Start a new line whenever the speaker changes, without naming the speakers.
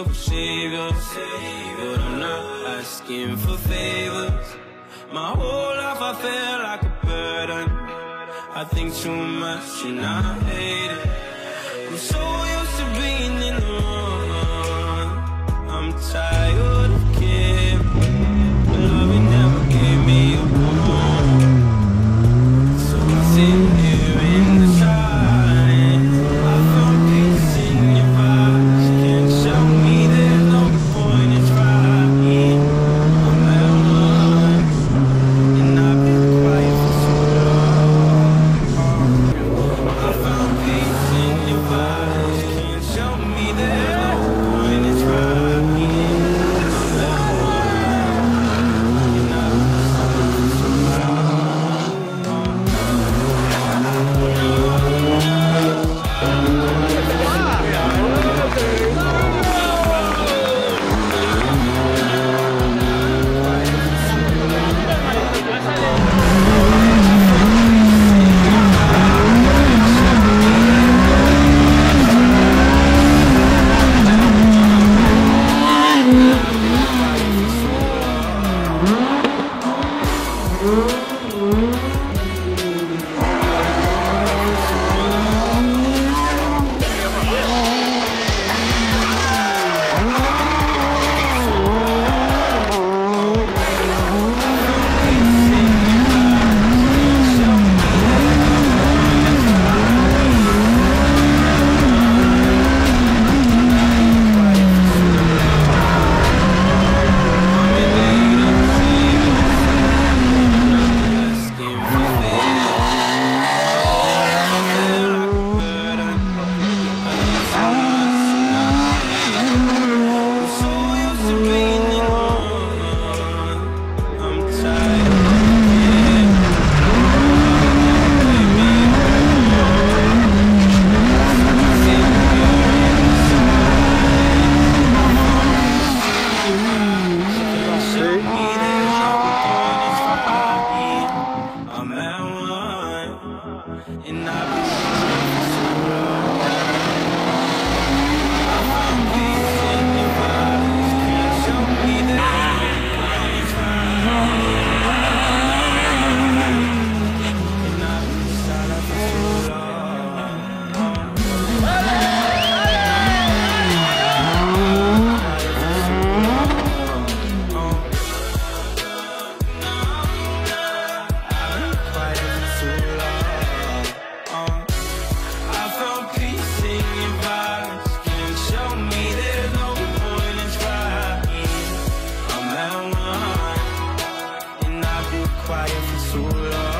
Of a savior, but I'm not asking for favors. My whole life I feel like a burden. I think too much and I hate it. I'm so quiet for too long.